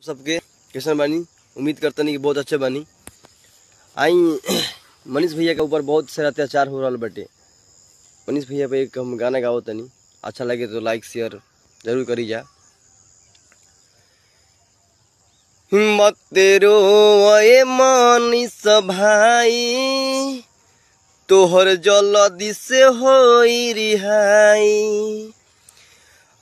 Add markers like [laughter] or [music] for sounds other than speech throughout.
आप सबके। कैसन बानी, उम्मीद करतनी कि बहुत अच्छे बानी। आई, [clears throat] मनीष भैया के ऊपर बहुत सारा अत्याचार हो रहा बटे। मनीष भैया पे एक हम गाना गाओ तनी अच्छा लगे तो लाइक शेयर ज़रूर करी जा मत तेरो ए मनीष भाई, तोहर जलदी से होई रिहाई।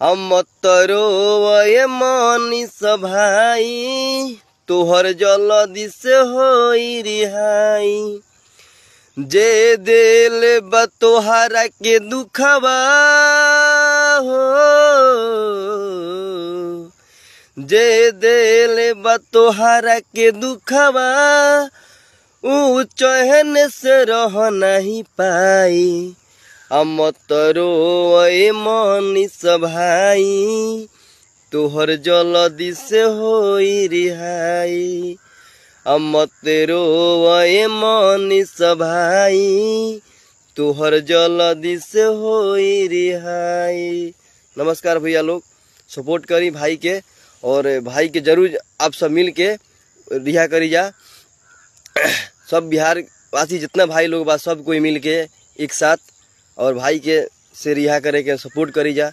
हम तरो ए मनीष भाई, तोहर जलदी से होई रिहाई। जे दिल बा तोहरा के दुखबा हो। जे दिल बा तोहरा के दुखबा ऊ मनीष भाई, तोहर जलदी से होई रिहाई। हम तेरो ए मनीष भाई, तोहर जलदी से हो रिहाई। नमस्कार भैया लोग, सपोर्ट करी भाई के और भाई के ज़रूर आप सब मिल के रिहा करी जा। सब बिहार वासी जितना भाई लोग बा, सब कोई मिल के एक साथ और भाई के से रिहा करे के सपोर्ट करी जा।